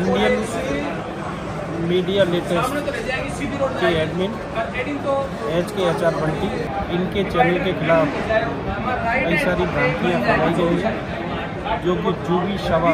Indian media latest के admin H K H R Bunty इनके channel के खिलाफ कई सारी भ्रांतियाँ फैलाई गई हैं जो कि जूबी शवा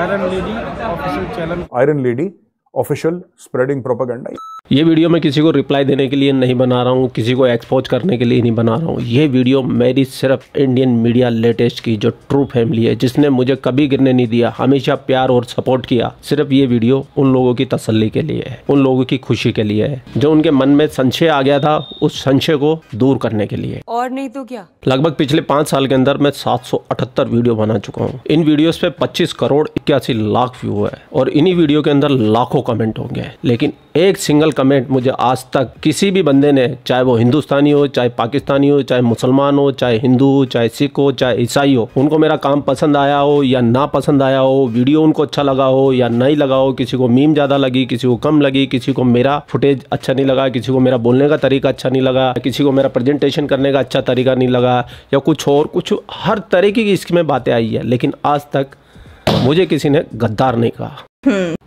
iron lady official channel iron lady official spreading propaganda ये वीडियो मैं किसी को रिप्लाई देने के लिए नहीं बना रहा हूँ किसी को एक्सपोज करने के लिए नहीं बना रहा हूँ। ये वीडियो मेरी सिर्फ़ इंडियन मीडिया लेटेस्ट की जो ट्रू फैमिली है जिसने मुझे कभी गिरने नहीं दिया हमेशा प्यार और सपोर्ट किया सिर्फ़ ये वीडियो उन लोगों की तसल्ली के लिए है उन लोगों की खुशी के लिए है जो उनके मन में संशय आ गया था उस संशय को दूर करने के लिए। और नहीं तो क्या? लगभग पिछले पाँच साल के अंदर मैं 778 वीडियो बना चुका हूँ। इन वीडियोस पे 25 करोड़ इक्यासी लाख व्यू है और इन्हीं वीडियो के अंदर लाखों कमेंट होंगे। लेकिन एक सिंगल कमेंट मुझे आज तक किसी भी बंदे ने, चाहे वो हिंदुस्तानी हो, चाहे पाकिस्तानी हो, चाहे मुसलमान हो, चाहे हिंदू हो, चाहे सिख हो, चाहे ईसाई हो, उनको मेरा काम पसंद आया हो या ना पसंद आया हो, वीडियो उनको अच्छा लगा हो या नहीं लगा हो, किसी को मीम ज़्यादा लगी, किसी को कम लगी, किसी को मेरा फुटेज अच्छा नहीं लगा, किसी को मेरा बोलने का तरीका अच्छा नहीं लगा, किसी को मेरा प्रेजेंटेशन करने का अच्छा तरीका नहीं लगा, या कुछ और, कुछ हर तरीके की इसमें बातें आई है, लेकिन आज तक मुझे किसी ने गद्दार नहीं कहा।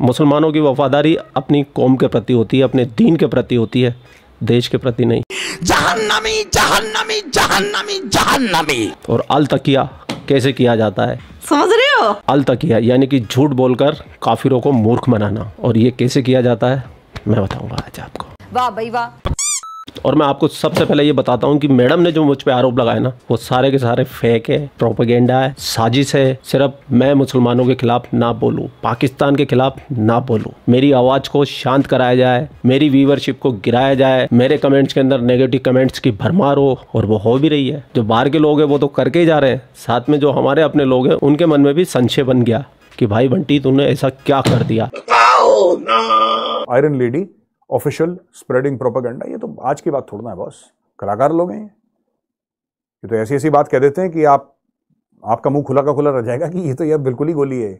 मुसलमानों की वफादारी अपनी कौम के प्रति होती है अपने दीन के प्रति होती है देश के प्रति नहीं। जहन्नमी जहन्नमी जहन्नमी जहन्नमी। और अल तकिया कैसे किया जाता है? समझ रहे हो? अल तकिया यानी कि झूठ बोलकर काफिरों को मूर्ख बनाना। और ये कैसे किया जाता है? मैं बताऊँगा आज आपको। वाह भाई वाह। और मैं आपको सबसे पहले ये बताता हूँ कि मैडम ने जो मुझ पे आरोप लगाए ना वो सारे के सारे फेक है प्रोपेगेंडा है साजिश है। सिर्फ़ मैं मुसलमानों के खिलाफ ना बोलूँ पाकिस्तान के खिलाफ ना बोलूँ। मेरी आवाज़ को शांत कराया जाए मेरी व्यूवरशिप को गिराया जाए मेरे कमेंट्स के अंदर नेगेटिव कमेंट्स की भरमार हो और वो हो भी रही है। जो बाहर के लोग हैं वो तो करके ही जा रहे हैं। साथ में जो हमारे अपने लोग हैं उनके मन में भी संशय बन गया कि भाई बंटी तूने ऐसा क्या कर दिया? Iron lady official spreading propaganda, ये तो आज की बात थोड़ा है, बॉस। कलाकार लोग हैं ये। ये तो ऐसी ऐसी बात कह देते हैं कि आप, आपका मुँह खुला का खुला रह जाएगा कि ये तो यह बिल्कुल ही गोली है।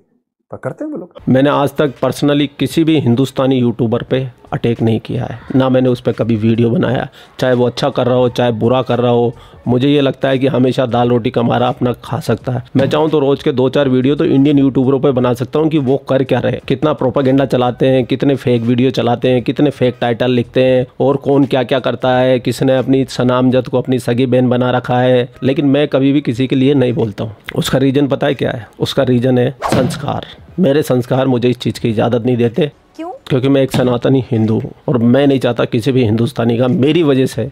पर करते हैं वो लोग। मैंने आज तक पर्सनली किसी भी हिंदुस्तानी यूट्यूबर पे अटैक नहीं किया है। ना मैंने उस पर कभी वीडियो बनाया। चाहे वो अच्छा कर रहा हो, चाहे बुरा कर रहा हो, मुझे ये लगता है कि हमेशा दाल रोटी कमारा अपना खा सकता है। मैं चाहूँ तो रोज़ के दो चार वीडियो तो इंडियन यूट्यूबरों पर बना सकता हूँ कि वो कर क्या रहे कितना प्रोपागेंडा चलाते हैं, कितने फेक वीडियो चलाते हैं, कितने फेक टाइटल लिखते हैं, और कौन क्या क्या करता है, किसने अपनी सनामजद को अपनी सगी बहन बना रखा है। लेकिन मैं कभी भी किसी के लिए नहीं बोलता हूँ। उसका रीज़न पता है क्या है? उसका रीज़न है संस्कार। मेरे संस्कार मुझे इस चीज़ की इजाज़त नहीं देते। क्योंकि मैं एक सनातनी हिंदू हूँ और मैं नहीं चाहता किसी भी हिंदुस्तानी का मेरी वजह से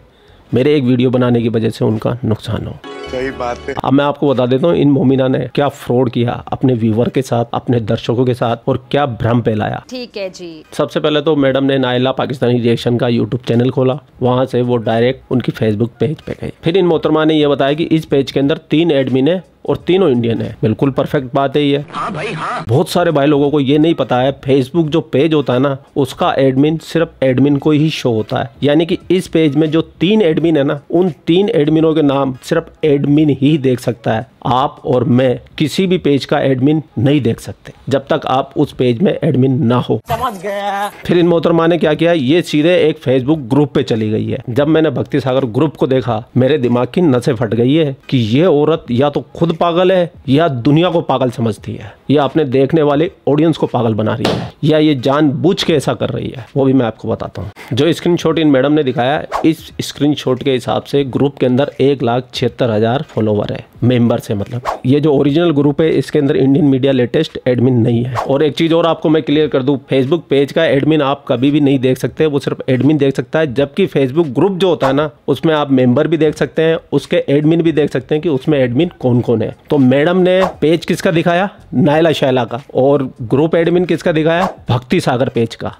मेरे एक वीडियो बनाने की वजह से उनका नुकसान हो। सही बात है। अब मैं आपको बता देता हूँ इन मोमिना ने क्या फ्रॉड किया अपने व्यूवर के साथ अपने दर्शकों के साथ और क्या भ्रम फैलाया। ठीक है जी। सबसे पहले तो मैडम ने नायला पाकिस्तानी रिएक्शन का यूट्यूब चैनल खोला। वहाँ से वो डायरेक्ट उनकी फेसबुक पेज पे गई। फिर इन मोहतरमा ने यह बताया की इस पेज के अंदर तीन एडमिन है और तीनों इंडियन है। बिल्कुल परफेक्ट बात है ये। हाँ भाई हाँ। बहुत सारे भाई लोगों को ये नहीं पता है फेसबुक जो पेज होता है ना उसका एडमिन सिर्फ़ एडमिन को ही शो होता है। यानी कि इस पेज में जो तीन एडमिन है ना उन तीन एडमिनों के नाम सिर्फ़ एडमिन ही देख सकता है। आप और मैं किसी भी पेज का एडमिन नहीं देख सकते जब तक आप उस पेज में एडमिन ना हो। समझ गया। फिर इन मोहतरमा ने क्या किया? ये सीधे एक फेसबुक ग्रुप पे चली गई है। जब मैंने भक्ति सागर ग्रुप को देखा मेरे दिमाग की नसें फट गई है कि ये औरत या तो खुद पागल है, या दुनिया को पागल समझती है, या अपने देखने वाले ऑडियंस को पागल बना रही है, या ये जान बुझ के ऐसा कर रही है, वो भी मैं आपको बताता हूँ। जो स्क्रीनशॉट इन मैडम ने दिखाया इस स्क्रीनशॉट के हिसाब से ग्रुप के अंदर एक लाख छिहत्तर हज़ार फॉलोवर है। मेंबर्स है मतलब। ये जो ओरिजिनल ग्रुप है, इसके अंदर इंडियन मीडिया लेटेस्ट एडमिन नहीं है। और एक चीज़ और आपको मैं क्लियर कर दूँ फेसबुक पेज का एडमिन आप कभी भी नहीं देख सकते, वो सिर्फ़ एडमिन देख सकता है, जबकि फेसबुक ग्रुप जो होता है ना, उसमें आप मेंबर भी देख सकते हैं, उसके एडमिन भी देख सकते हैं कि उसमें एडमिन कौन कौन है। तो मैडम ने पेज किसका दिखाया? नायला शैला का। और ग्रुप एडमिन किसका दिखाया? भक्ति सागर पेज का।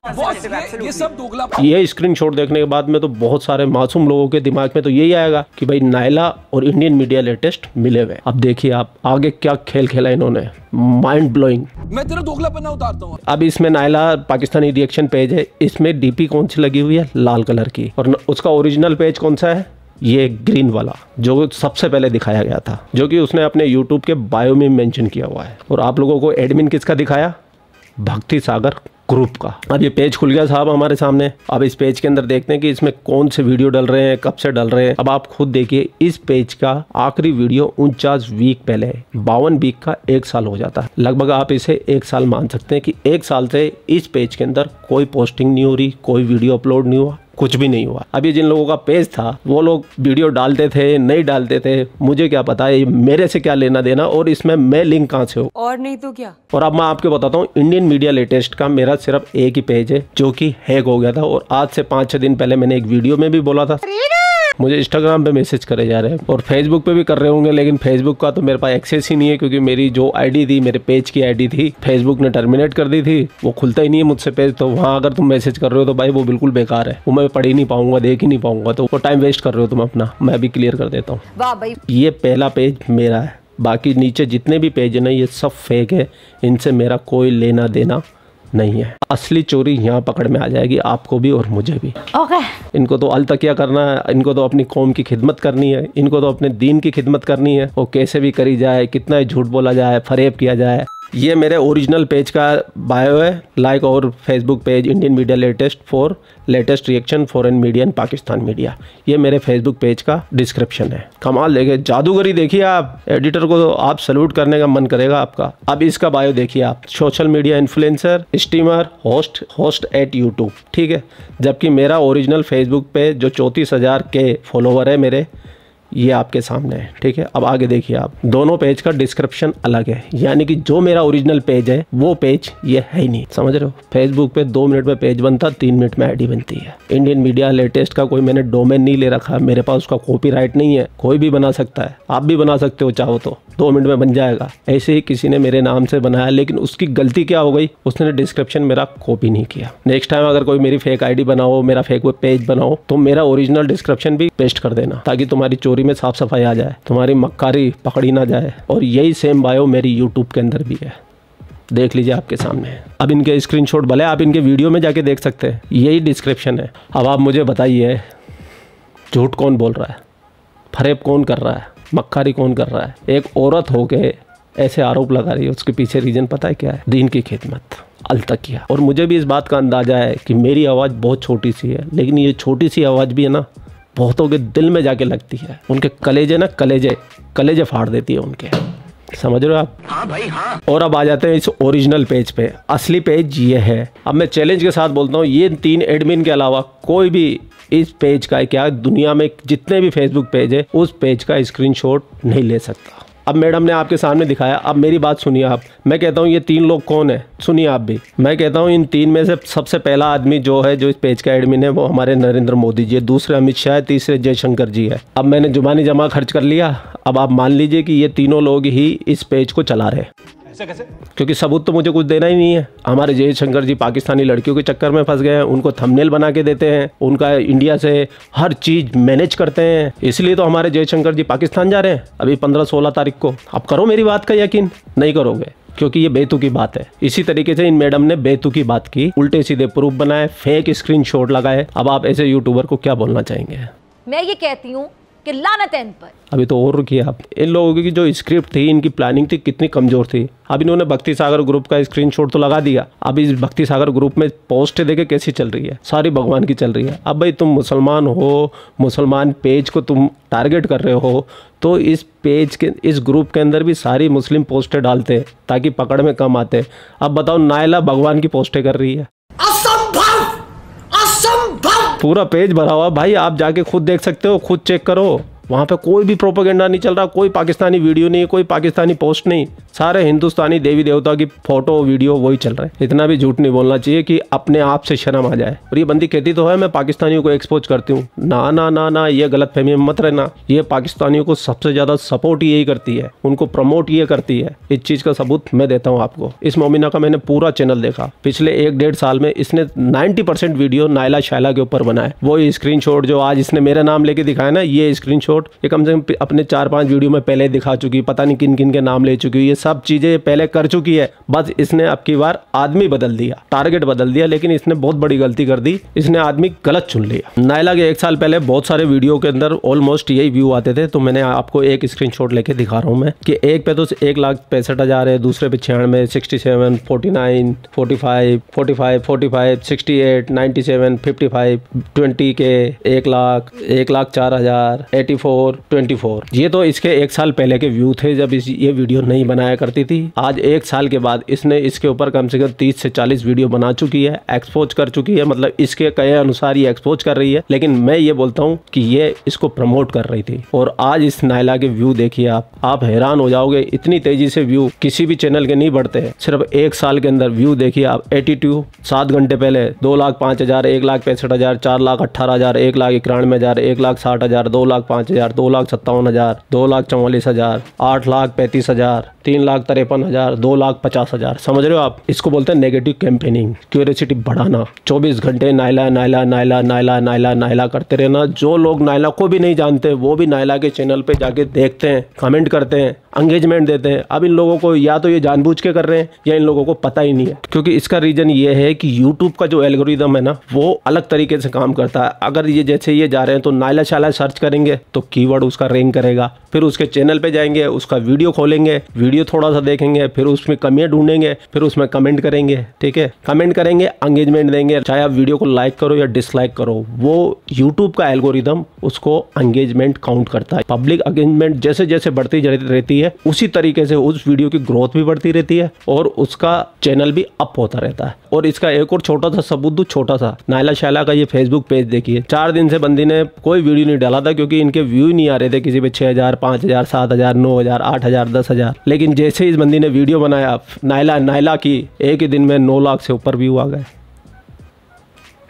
ये स्क्रीनशॉट देखने के बाद में तो बहुत सारे मासूम लोगों के दिमाग में तो यही आएगा कि भाई नायला और इंडियन मीडिया लेटेस्ट मिले हुए अब देखिए आप आगे क्या खेल खेला इन्होंने। माइंड ब्लोइंग मैं तेरा दोगलापना उतारता हूँ। अब इसमें नायला पाकिस्तानी रिएक्शन पेज है। इसमें डीपी कौन सी लगी हुई है? लाल कलर की। और उसका ओरिजिनल पेज कौन सा है? ये ग्रीन वाला जो सबसे पहले दिखाया गया था जो कि उसने अपने यूट्यूब के बायो में मेंशन किया हुआ है। और आप लोगों को एडमिन किसका दिखाया? भक्ति सागर। ग्रुप का। अब ये पेज खुल गया साहब हमारे सामने। अब इस पेज के अंदर देखते हैं कि इसमें कौन से वीडियो डल रहे हैं, कब से डल रहे हैं। अब आप खुद देखिए, इस पेज का आखिरी वीडियो उनचास वीक पहले है। बावन वीक का एक साल हो जाता है। लगभग आप इसे एक साल मान सकते हैं कि एक साल से इस पेज के अंदर कोई पोस्टिंग नहीं हो रही, कोई वीडियो अपलोड नहीं हुआ। कुछ भी नहीं हुआ। अभी जिन लोगों का पेज था वो लोग वीडियो डालते थे नहीं डालते थे मुझे क्या पता है मेरे से क्या लेना देना और इसमें मैं लिंक कहाँ से हूँ? और नहीं तो क्या? और अब मैं आपको बताता हूँ इंडियन मीडिया लेटेस्ट का मेरा सिर्फ़ एक ही पेज है जो की हैक हो गया था और आज से पाँच छह दिन पहले मैंने एक वीडियो में भी बोला था। मुझे इंस्टाग्राम पे मैसेज करे जा रहे हैं। और फेसबुक पे भी कर रहे होंगे लेकिन फेसबुक का तो मेरे पास एक्सेस ही नहीं है क्योंकि मेरी जो आईडी थी मेरे पेज की आईडी थी फेसबुक ने टर्मिनेट कर दी थी। वो खुलता ही नहीं है मुझसे पेज तो वहाँ अगर तुम मैसेज कर रहे हो तो भाई वो बिल्कुल बेकार है। वो मैं पढ़ ही नहीं पाऊँगा देख ही नहीं पाऊँगा तो वो टाइम वेस्ट कर रहे हो तुम अपना। मैं भी क्लियर कर देता हूँ। वाह भाई। ये पहला पेज मेरा है। बाकी नीचे जितने भी पेज है ना ये सब फेक है। इनसे मेरा कोई लेना देना नहीं है। असली चोरी यहाँ पकड़ में आ जाएगी आपको भी और मुझे भी। ओके। इनको तो अल तकिया करना है इनको तो अपनी कौम की खिदमत करनी है इनको तो अपने दीन की खिदमत करनी है वो कैसे भी करी जाए कितना झूठ बोला जाए फरेब किया जाए। ये मेरे ओरिजिनल पेज का बायो है लाइक और Facebook page Indian media latest for latest reaction foreign media and Pakistan media ये मेरे फेसबुक पेज का डिस्क्रिप्शन है। कमाल देखे जादूगरी देखिए आप। एडिटर को तो आप सल्यूट करने का मन करेगा आपका। अब इसका बायो देखिए आप। Social media influencer streamer host host at YouTube ठीक है? जबकि मेरा ओरिजिनल फेसबुक पे जो चौंतीस हज़ार के फॉलोवर है मेरे ये आपके सामने है, ठीक है? अब आगे देखिए आप। दोनों पेज का डिस्क्रिप्शन अलग है। यानी कि जो मेरा ओरिजिनल पेज है, वो पेज ये है ही नहीं। समझ रहे हो? फेसबुक पे दो मिनट में पेज बनता, तीन मिनट में आईडी बनती है। इंडियन मीडिया लेटेस्ट का कोई मैंने डोमेन नहीं ले रखा, मेरे पास उसका कॉपीराइट नहीं है। कोई भी बना सकता है। आप भी बना सकते हो, चाहो तो। दो मिनट में बन जाएगा। ऐसे ही किसी ने मेरे नाम से बनाया, लेकिन उसकी गलती क्या हो गई? उसने डिस्क्रिप्शन मेरा कॉपी नहीं किया। नेक्स्ट टाइम अगर कोई मेरी फेक आईडी बनाओ, मेरा फेक पेज बनाओ तो मेरा ओरिजिनल डिस्क्रिप्शन भी पेस्ट कर देना, ताकि तुम्हारी चोरी में साफ़ सफ़ाई आ जाए, तुम्हारी मक्कारी पकड़ी ना जाए, और यही सेम बायो मेरी यूट्यूब के अंदर भी है। देख लीजिए आपके सामने। अब इनके स्क्रीनशॉट भले आप इनके वीडियो में जाके देख सकते हैं, यही डिस्क्रिप्शन है। अब आप मुझे बताइए, झूठ कौन बोल रहा है? फरेब कौन कर रहा है? मक्कारी कौन कर रहा है? एक औरत हो के ऐसे आरोप लगा रही है, उसके पीछे रीजन पता है क्या है? दीन की खिदमत अल तकिया और मुझे भी इस बात का अंदाज़ा है कि मेरी आवाज़ बहुत छोटी सी है, लेकिन ये छोटी सी आवाज़ भी है ना बहुतों के दिल में जाके लगती है। उनके कलेजे ना कलेजे कलेजे फाड़ देती है उनके। समझ रहे हो आप? हाँ भाई हाँ। और अब आ जाते हैं इस ओरिजिनल पेज पे। असली पेज ये है। अब मैं चैलेंज के साथ बोलता हूँ ये तीन एडमिन के अलावा कोई भी इस पेज का क्या? दुनिया में जितने भी फेसबुक पेज है उस पेज का स्क्रीनशॉट नहीं ले सकता। अब मैडम ने आपके सामने दिखाया। अब मेरी बात सुनिए आप। मैं कहता हूँ, ये तीन लोग कौन है? सुनिए आप भी। मैं कहता हूँ, इन तीन में से सबसे पहला आदमी जो है, जो इस पेज का एडमिन है, वो हमारे नरेंद्र मोदी जी है। दूसरे अमित शाह है, तीसरे जयशंकर जी है। अब मैंने जुबानी जमा खर्च कर लिया। अब आप मान लीजिए कि ये तीनों लोग ही इस पेज को चला रहे क्योंकि सबूत तो मुझे कुछ देना ही नहीं है। हमारे जयशंकर जी पाकिस्तानी लड़कियों के चक्कर में फंस गए हैं। उनको थंबनेल बना के देते हैं। उनका इंडिया से हर चीज़ मैनेज करते हैं। इसलिए तो हमारे जयशंकर जी पाकिस्तान जा रहे हैं। अभी पंद्रह सोलह तारीख को। आप करो मेरी बात का यकीन। नहीं करोगे। क्योंकि ये बेतु की बात है। इसी तरीके से इन मैडम ने बेतु की बात की। उल्टे सीधे प्रूफ बनाए फेक स्क्रीनशॉट लगाए। अब आप ऐसे यूट्यूबर को क्या बोलना चाहेंगे? मैं ये कहती हूँ कि लानत है इन पर। अभी तो और रुकिए आप। इन लोगों की जो स्क्रिप्ट थी, इनकी प्लानिंग थी, कितनी कमज़ोर थी। अब इन्होंने भक्ति सागर ग्रुप का स्क्रीनशॉट तो लगा दिया। अब इस भक्ति सागर ग्रुप में पोस्ट देखे कैसी चल रही है। सारी भगवान की चल रही है। अब भाई तुम मुसलमान हो, मुसलमान पेज को तुम टारगेट कर रहे हो तो इस पेज के, इस ग्रुप के अंदर भी सारी मुस्लिम पोस्टें डालते हैं, ताकि पकड़ में कम आते अब बताओ, नायला भगवान की पोस्टें कर रही है। पूरा पेज भरा हुआ भाई आप जाके खुद देख सकते हो खुद चेक करो। वहाँ पे कोई भी प्रोपोगेंडा नहीं चल रहा, कोई पाकिस्तानी वीडियो नहीं कोई पाकिस्तानी पोस्ट नहीं, सारे हिंदुस्तानी देवी देवता की फ़ोटो, वीडियो वही चल रहे है। इतना भी झूठ नहीं बोलना चाहिए कि अपने आप से शर्म आ जाए। और ये बंदी कहती तो है, मैं पाकिस्तानियों को एक्सपोज करती हूँ। ना ना ना ना, ये गलत फहमी में मत रहना। ये पाकिस्तानियों को सबसे ज़्यादा सपोर्ट यही करती है। उनको प्रमोट ये करती है। इस चीज़ का सबूत मैं देता हूँ आपको। इस मोमिना का मैंने पूरा चैनल देखा। पिछले एक डेढ़ साल में इसने ninety percent video Naila Shylla के ऊपर बनाए वो स्क्रीन जो आज इसने मेरा नाम लेके दिखाया ना, ये स्क्रीन स्क्रीनशॉट ये कम से कम अपने चार पाँच वीडियो में पहले दिखा चुकी है पता नहीं किन किन के नाम ले चुकी है ये सब चीज़ें पहले कर चुकी है। बस इसने अब की बार आदमी बदल दिया टारगेट बदल दिया, लेकिन इसने बहुत बड़ी गलती कर दी, इसने आदमी गलत चुन लिया। नायला के एक साल पहले बहुत सारे वीडियो के अंदर ऑलमोस्ट यही व्यू आते थे तो मैंने आपको एक स्क्रीनशॉट लेके दिखा रहा हूँ मैं, कि एक पे तो एक लाख पैंसठ हज़ार है, दूसरे पे छियानवे sixty seven forty nine forty five forty five forty five sixty eight ninety seven fifty five twenty के एक लाख एक लाख चार हज़ार एटी फोर ट्वेंटी फोर ये तो इसके एक साल पहले के व्यू थे जब इस ये वीडियो नहीं बनाया करती थी। आज एक साल के बाद इसने इसके ऊपर कम से कम तीस से चालीस वीडियो बना चुकी है एक्सपोज कर चुकी है मतलब इसके कहे अनुसार ये एक्सपोज कर रही है। लेकिन मैं ये बोलता हूँ कि ये इसको प्रमोट कर रही थी। और आज इस नायला के व्यू देखिए आप आप हैरान हो जाओगे, इतनी तेज़ी से व्यू किसी भी चैनल के नहीं बढ़ते सिर्फ़ एक साल के अंदर व्यू देखिए आप एटी टू सात घंटे पहले दो लाख पाँच हज़ार, एक लाख पैंसठ हज़ार, चार लाख अट्ठारह हज़ार, एक लाख इक्यानवे हज़ार, एक लाख साठ हज़ार, दो लाख पाँच हज़ार, दो लाख सत्तावन हज़ार, दो लाख चौवालीस हज़ार, आठ लाख पैंतीस हज़ार, तीन लाख तिरपन हज़ार, दो लाख पचास हज़ार। समझ रहे हो आप? इसको बोलते हैं नेगेटिव कैंपेनिंग क्यूरियोसिटी बढ़ाना। चौबीस घंटे नायला नायला नायला नायला नायला नायला करते रहना। जो लोग नायला को भी नहीं जानते, वो भी नायला के चैनल पे जाके देखते हैं कमेंट करते हैं एंगेजमेंट देते हैं। अब इन लोगों को या तो ये जानबूझ के कर रहे हैं, या इन लोगों को पता ही नहीं है। क्योंकि इसका रीजन ये है कि यूट्यूब का जो एल्गोरिदम है ना, वो अलग तरीके से काम करता है। अगर ये जैसे ये जा रहे हैं तो नायला शाला सर्च करेंगे तो कीवर्ड उसका रैंक करेगा, फिर उसके चैनल पे जाएँगे, उसका वीडियो खोलेंगे, वीडियो थोड़ा सा देखेंगे, फिर उसमें कमियाँ ढूंढेंगे, फिर उसमें कमेंट करेंगे, ठीक है? कमेंट करेंगे एंगेजमेंट देंगे, चाहे आप वीडियो को लाइक करो या डिसलाइक करो, वो यूट्यूब का एल्गोरिदम उसको एंगेजमेंट काउंट करता है। पब्लिक एंगेजमेंट जैसे जैसे बढ़ती रहती है, उसी तरीके से उस वीडियो की ग्रोथ भी बढ़ती रहती है और उसका चैनल भी अप होता रहता है। और इसका एक और छोटा सा सबूत छोटा सा, नायला शैला का ये फेसबुक पेज देखिए, चार दिन से बंदी ने कोई वीडियो नहीं डाला था क्योंकि इनके व्यू नहीं आ रहे थे किसी पे छह हज़ार, पाँच हज़ार, सात हज़ार, नौ हज़ार, आठ हज़ार, दस हज़ार। लेकिन जैसे इस बंदी ने वीडियो बनाया, नायला नायला की एक ही दिन में नौ लाख से ऊपर व्यू आ गए।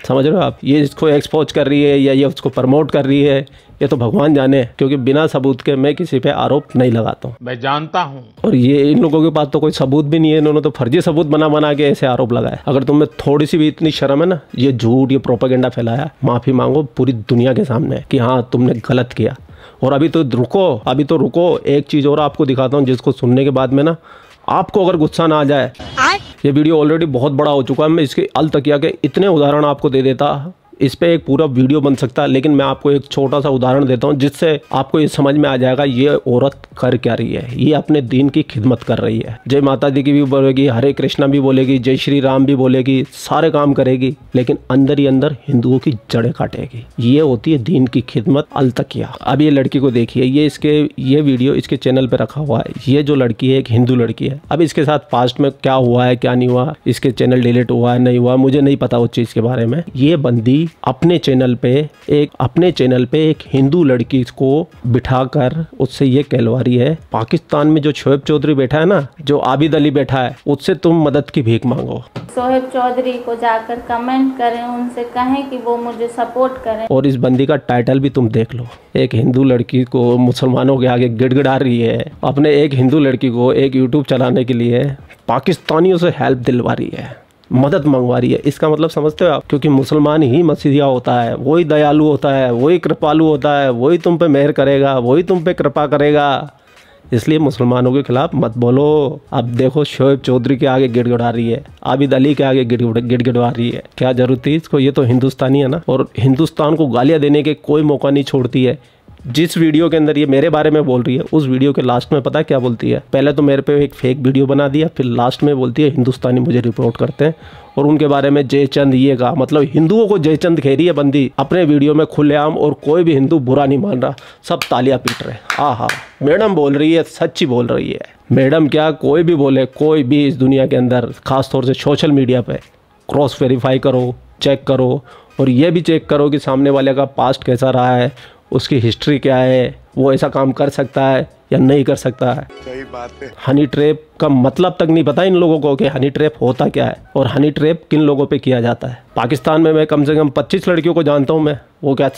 समझ रहे हो आप? ये इसको एक्सपोज कर रही है या ये उसको प्रमोट कर रही है ये तो भगवान जाने क्योंकि बिना सबूत के मैं किसी पे आरोप नहीं लगाता हूँ। मैं जानता हूँ। और ये इन लोगों के पास तो कोई सबूत भी नहीं है इन्होंने तो फर्जी सबूत बना बना के ऐसे आरोप लगाए। अगर तुम्हें थोड़ी सी भी इतनी शर्म है ना ये झूठ ये प्रोपागेंडा फैलाया माफ़ी मांगो पूरी दुनिया के सामने कि हाँ तुमने गलत किया। और अभी तो रुको अभी तो रुको एक चीज़ और आपको दिखाता हूँ जिसको सुनने के बाद में ना आपको अगर गुस्सा ना आ जाए। ये वीडियो ऑलरेडी बहुत बड़ा हो चुका है। मैं इसके अल तकिया के इतने उदाहरण आपको दे देता। इस पे एक पूरा वीडियो बन सकता है, लेकिन मैं आपको एक छोटा सा उदाहरण देता हूँ, जिससे आपको ये समझ में आ जाएगा, ये औरत कर क्या रही है, ये अपने दीन की खिदमत कर रही है। जय माता दी की भी बोलेगी, हरे कृष्णा भी बोलेगी, जय श्री राम भी बोलेगी, सारे काम करेगी, लेकिन अंदर ही अंदर हिंदुओं की जड़ें काटेगी। ये होती है दीन की खिदमत अलतकिया अब ये लड़की को देखिए, ये इसके, ये वीडियो इसके चैनल पर रखा हुआ है। ये जो लड़की है, एक हिंदू लड़की है। अब इसके साथ पास्ट में क्या हुआ है, क्या नहीं हुआ, इसके चैनल डिलीट हुआ है, नहीं हुआ, मुझे नहीं पता उस चीज़ के बारे में। ये बंदी अपने चैनल पे एक अपने चैनल पे एक हिंदू लड़की को बिठाकर उससे ये कहलवा रही है पाकिस्तान में जो शोएब चौधरी बैठा है ना जो आबिद अली बैठा है उससे तुम मदद की भीख मांगो। सोहेब चौधरी को जाकर कमेंट करें उनसे कहें कि वो मुझे सपोर्ट करें। और इस बंदी का टाइटल भी तुम देख लो। एक हिंदू लड़की को मुसलमानों के आगे गिड़गिड़ा रही है। अपने एक हिंदू लड़की को एक यूट्यूब चलाने के लिए पाकिस्तानियों से हेल्प दिलवा रही है। मदद मंगवा रही है। इसका मतलब समझते हो आप? क्योंकि मुसलमान ही मसीहा होता है, वही दयालु होता है, वही कृपालु होता है, वही तुम पे मेहर करेगा, वही तुम पे कृपा करेगा। इसलिए मुसलमानों के खिलाफ मत बोलो। अब देखो, शोएब चौधरी के आगे गिड़गिड़ा रही है, आबिद अली के आगे गिड़गिड़वा रही है। क्या ज़रूरत थी इसको? ये तो हिंदुस्तानी है ना? और हिंदुस्तान को गालियाँ देने के कोई मौका नहीं छोड़ती है। जिस वीडियो के अंदर ये मेरे बारे में बोल रही है, उस वीडियो के लास्ट में पता क्या बोलती है? पहले तो मेरे पे एक फेक वीडियो बना दिया, फिर लास्ट में बोलती है, हिंदुस्तानी मुझे रिपोर्ट करते हैं। और उनके बारे में जयचंद ये कहा मतलब हिंदुओं को जयचंद खेरी है बंदी, अपने वीडियो में खुलेआम और कोई भी हिंदू बुरा नहीं मान रहा, सब तालियाँ पीट रहे आ हा मैडम बोल रही है, सच्ची बोल रही है। मैडम क्या, कोई भी बोले, कोई भी इस दुनिया के अंदर, खासतौर से सोशल मीडिया पर क्रॉस वेरीफाई करो चेक करो, और ये भी चेक करो कि सामने वाले का पास्ट कैसा रहा है उसकी हिस्ट्री क्या है? वो ऐसा काम कर सकता है या नहीं कर सकता है? सही बात है। हनी ट्रैप का मतलब तक नहीं पता इन लोगों को कि हनी ट्रैप होता क्या है और हनी ट्रैप किन लोगों पे किया जाता है? पाकिस्तान में मैं कम से कम 25 लड़कियों को जानता हूँ मैं। वो क्या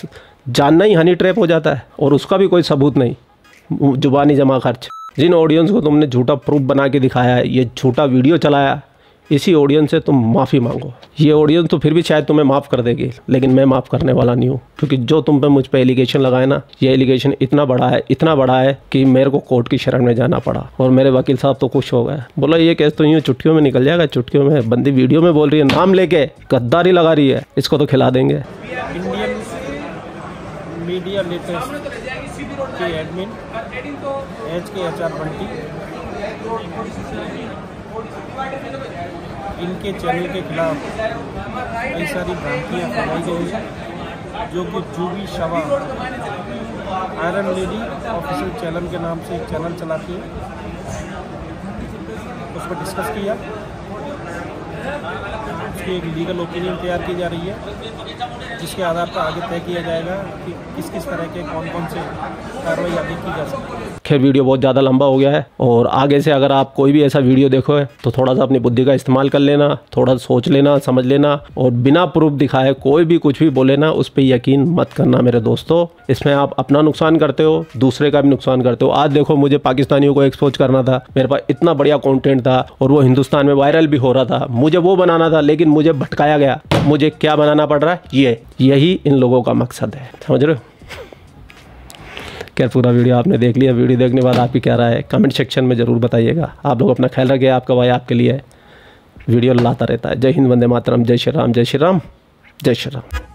जानना ही हनी ट्रैप हो जाता है और उसका भी कोई सबूत नहीं। जुबानी जमा खर्च। जिन ऑडियंस को तुमने झूठा प्रूफ बना के दिखाया है ये झूठा वीडियो चलाया। इसी ऑडियंस से तुम माफ़ी मांगो। ये ऑडियंस तो फिर भी शायद तुम्हें माफ़ कर देगी, लेकिन मैं माफ़ करने वाला नहीं हूँ, क्योंकि जो तुम पे मुझ पे एलिगेशन लगाए ना, ये एलिगेशन इतना बड़ा है, इतना बड़ा है कि मेरे को कोर्ट की शरण में जाना पड़ा। और मेरे वकील साहब तो खुश हो गए। बोला, ये केस तो यूँ चुटकियों में निकल जाएगा, चुटकियों में बंदी वीडियो में बोल रही है, नाम लेके गद्दारी लगा रही है, इसको तो खिला देंगे। Media H K H R Bunty इनके चैनल के खिलाफ कई सारी भ्रांतियाँ फैलाई गई हैं, जो कि जूबी शवा, आयरन लेडी ऑफिशियल चैनल के नाम से एक चैनल चलाती है। उस पर डिस्कस किया। उसकी एक लीगल ओपिनियन तैयार की जा रही है, जिसके आधार पर आगे तय किया जाएगा कि किस किस तरह के कौन कौन से कार्रवाई आगे की जा सकती है। खैर वीडियो बहुत ज़्यादा लंबा हो गया है और आगे से अगर आप कोई भी ऐसा वीडियो देखो तो थोड़ा सा अपनी बुद्धि का इस्तेमाल कर लेना, थोड़ा सोच लेना, समझ लेना और बिना प्रूफ दिखाए कोई भी कुछ भी बोले ना, उस पर यकीन मत करना मेरे दोस्तों। इसमें आप अपना नुकसान करते हो, दूसरे का भी नुकसान करते हो। आज देखो मुझे पाकिस्तानियों को एक्सपोज करना था, मेरे पास इतना बढ़िया कॉन्टेंट था और वो हिंदुस्तान में वायरल भी हो रहा था। मुझे वो बनाना था, लेकिन मुझे भटकाया गया। मुझे क्या बनाना पड़ रहा है? ये। यही इन लोगों का मकसद है। समझ रहे हो? खैर पूरा वीडियो आपने देख लिया? वीडियो देखने के बाद आपकी क्या राय है? कमेंट सेक्शन में ज़रूर बताइएगा। आप लोग अपना ख्याल रखिए, आपका भाई आपके लिए वीडियो लाता रहता है। जय हिंद, वंदे मातरम, जय श्री राम, जय श्री राम, जय श्री राम।